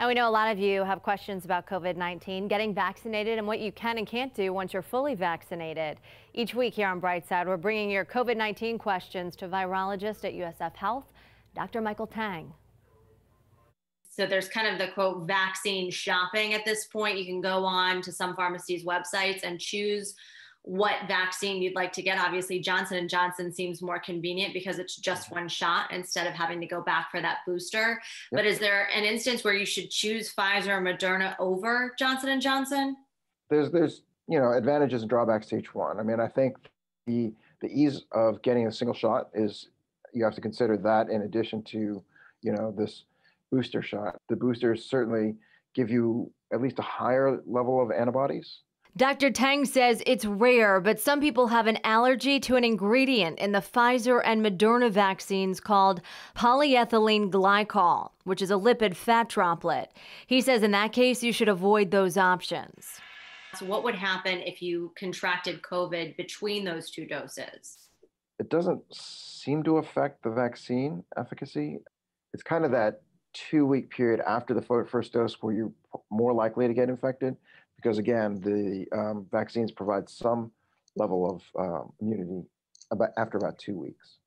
And we know a lot of you have questions about COVID-19, getting vaccinated, and what you can and can't do once you're fully vaccinated. Each week here on Brightside, we're bringing your COVID-19 questions to virologist at USF Health, Dr. Michael Teng. So there's kind of the quote vaccine shopping at this point. You can go on to some pharmacies' websites and choose what vaccine you'd like to get. Obviously, Johnson and Johnson seems more convenient because it's just mm-hmm. one shot instead of having to go back for that booster. Yep. But is there an instance where you should choose Pfizer or Moderna over Johnson and Johnson? There's there's you know advantages and drawbacks to each one. I mean, I think the the ease of getting a single shot is you have to consider that in addition to you know this booster shot. The boosters certainly give you at least a higher level of antibodies Dr. Teng says it's rare, but some people have an allergy to an ingredient in the Pfizer and Moderna vaccines called polyethylene glycol, which is a lipid fat droplet. He says in that case, you should avoid those options. So, what would happen if you contracted COVID between those two doses? It doesn't seem to affect the vaccine efficacy. It's kind of that two week period after the first dose where you're more likely to get infected because again, the um, vaccines provide some level of um, immunity about, after about two weeks.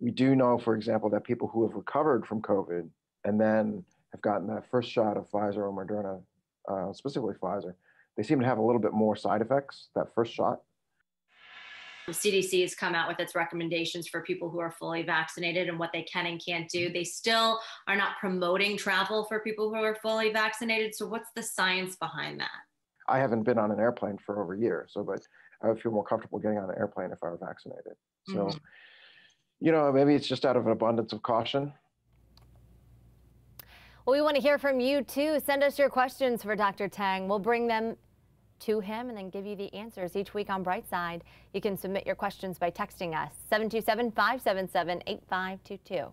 We do know, for example, that people who have recovered from COVID and then have gotten that first shot of Pfizer or Moderna, uh, specifically Pfizer, they seem to have a little bit more side effects that first shot. The CDC has come out with its recommendations for people who are fully vaccinated and what they can and can't do. They still are not promoting travel for people who are fully vaccinated. So, what's the science behind that? I haven't been on an airplane for over a year, so but I would feel more comfortable getting on an airplane if I were vaccinated. So, mm-hmm. you know, maybe it's just out of an abundance of caution. Well, we want to hear from you too. Send us your questions for Dr. Teng. We'll bring them to him and then give you the answers each week on Brightside. You can submit your questions by texting us 727 577 8522.